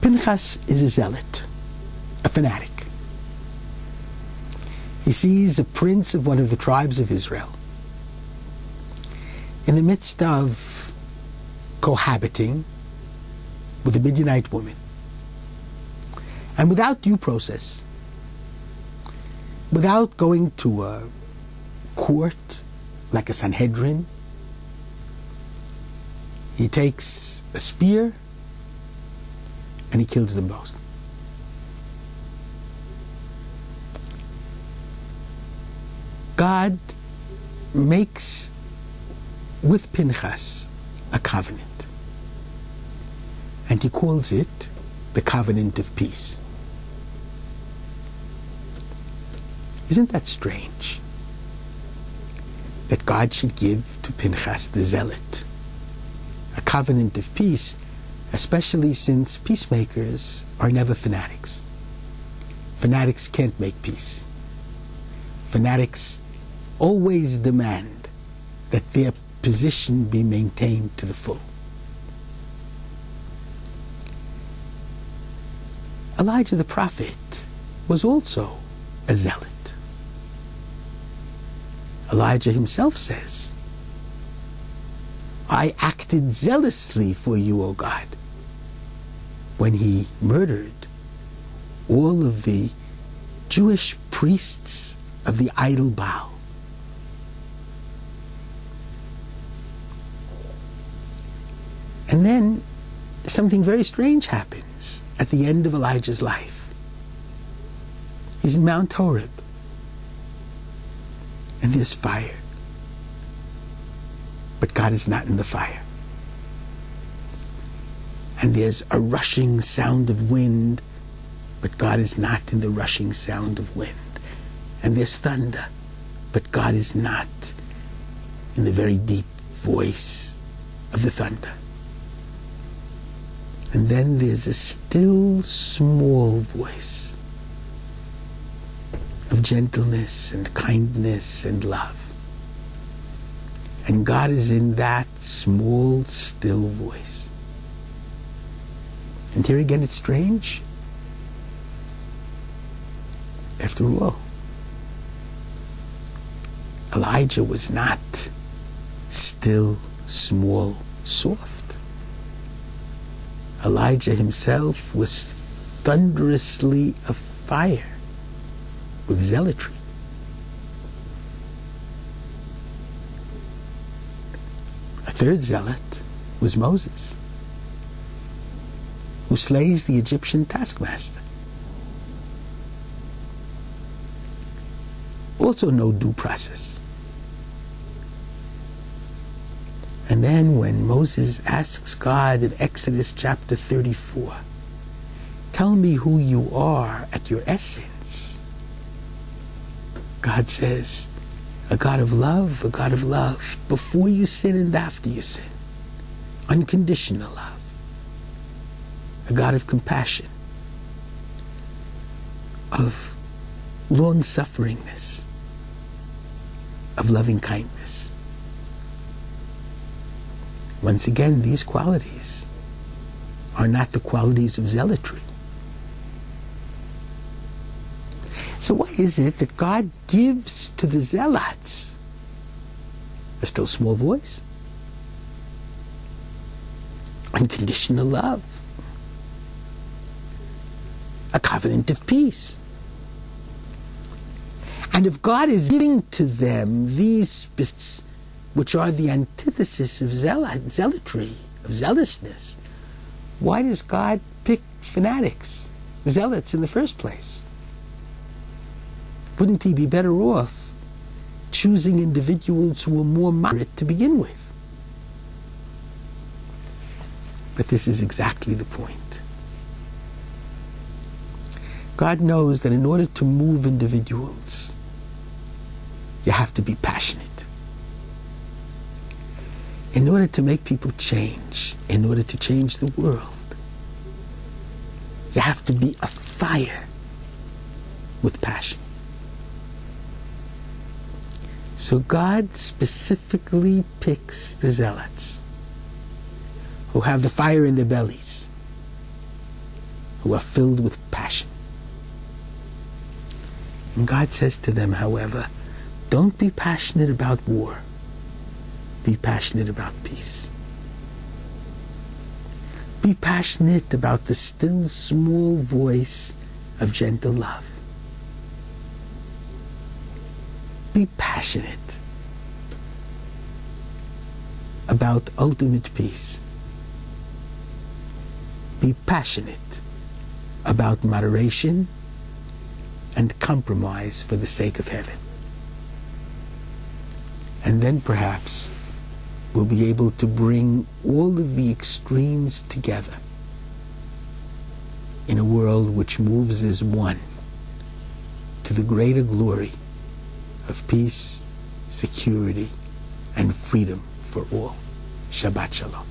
Pinchas is a zealot, a fanatic. He sees a prince of one of the tribes of Israel in the midst of cohabiting with a Midianite woman. And without due process, without going to a court like a Sanhedrin, he takes a spear and he kills them both. God makes with Pinchas a covenant. And he calls it the covenant of peace. Isn't that strange? That God should give to Pinchas the zealot a covenant of peace, especially since peacemakers are never fanatics. Fanatics can't make peace. Fanatics always demand that their position be maintained to the full. Elijah the prophet was also a zealot. Elijah himself says, I acted zealously for you, O God, when he murdered all of the Jewish priests of the idol Baal. And then something very strange happens at the end of Elijah's life. He's in Mount Horeb, and there's fire. But God is not in the fire. And there's a rushing sound of wind, but God is not in the rushing sound of wind. And there's thunder, but God is not in the very deep voice of the thunder. And then there's a still small voice of gentleness and kindness and love. And God is in that small, still voice. And here again, it's strange. After all, Elijah was not still, small, soft. Elijah himself was thunderously afire with zealotry. A third zealot was Moses, who slays the Egyptian taskmaster. Also, no due process. And then when Moses asks God in Exodus chapter 34, tell me who you are at your essence, God says, a God of love, a God of love, before you sin and after you sin, unconditional love, a God of compassion, of long sufferingness, of loving kindness. Once again, these qualities are not the qualities of zealotry. So, why is it that God gives to the zealots a still small voice, unconditional love, a covenant of peace? And if God is giving to them these which are the antithesis of zealotry, of zealousness, why does God pick fanatics, zealots in the first place? Wouldn't he be better off choosing individuals who are more moderate to begin with? But this is exactly the point. God knows that in order to move individuals, you have to be passionate in order to make people change, in order to change the world, you have to be afire with passion. So God specifically picks the zealots who have the fire in their bellies, who are filled with. And God says to them, however, don't be passionate about war. Be passionate about peace. Be passionate about the still small voice of gentle love. Be passionate about ultimate peace. Be passionate about moderation and compromise for the sake of heaven. And then perhaps we'll be able to bring all of the extremes together in a world which moves as one to the greater glory of peace, security, and freedom for all. Shabbat Shalom.